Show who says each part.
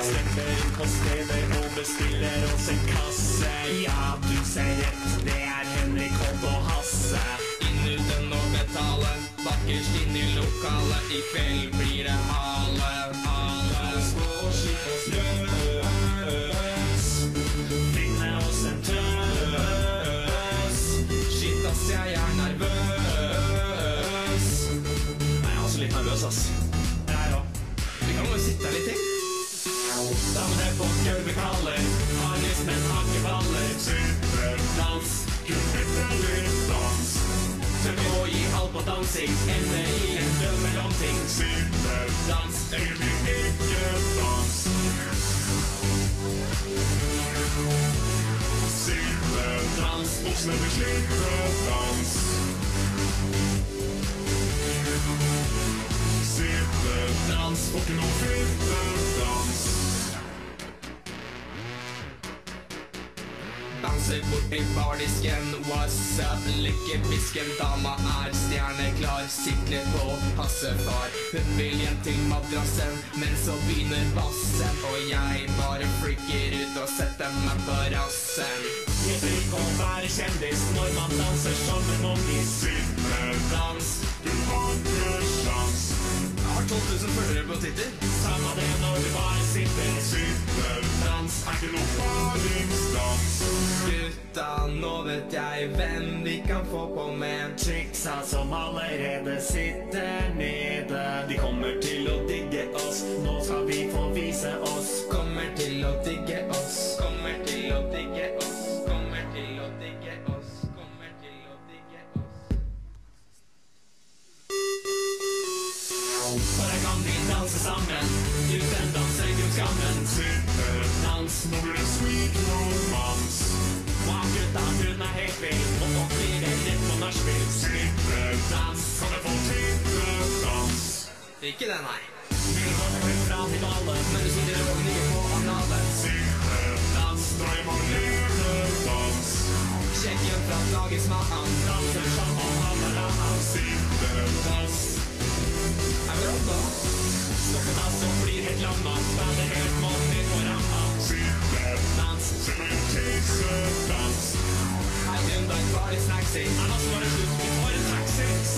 Speaker 1: Stepper inn på stedet og bestiller oss en kasse. Ja, du ser rett, det er Henrik, Holt og Hasse.
Speaker 2: Inn uten å betale, bakerst inn i lokalet. I kveld blir det hale, hale.
Speaker 1: Løs. Finne oss en tøs.
Speaker 2: Shit, ass, jeg er nervøs.
Speaker 1: Nei, jeg er også litt nervøs, ass. Kaller, har lyst, men har ikke baller. Sitter, dans, kulturell dans. Tør å gi alt på dansing, ende i en død mellomting. Sitter, dans, egentlig ikke dans. Sitter, dans, buksene blir slitte, dans.
Speaker 2: Danser i bardisken, what's up? Lykkebisken, dama er stjerneklar. Sikler på passefar. Hun vil hjem til madrassen, men så begynner bassen. Og jeg bare freaker ut og setter meg på rassen.
Speaker 1: Hjelper ikke å være kjendis når man danser som en. Sitter, dans, du har ikke sjans.
Speaker 2: Jeg har 12 000 følgere på Twitter.
Speaker 1: Samme det når du bare sitter. Sitter,
Speaker 2: Gutta, nå vet jeg hvem vi kan få på med.
Speaker 1: Chicksa som allerede sitter nede. De kommer til å digge oss, nå skal vi få vise oss.
Speaker 2: Kommer til å digge oss. Kommer til å digge oss. Kommer til å digge oss. Kommer til å digge oss.
Speaker 1: Bare kan vi danse sammen, uten dansegud skammen. Sitter, dans, nå blir det hun er helt vill, og nå blir det rett på nachspiel. Strippedans, dans, kan jeg få strippedans?
Speaker 2: Ikke det, nei.
Speaker 1: Vi kommer fra alle,
Speaker 2: Men du sitter og ikke på analen.
Speaker 1: Strippedans, dans, dra hjem og leve dans.
Speaker 2: hjem fra dagens mann.
Speaker 1: Danser som
Speaker 2: du, det er bare snacksing.
Speaker 1: Annars var det slutt, vi får en taxi.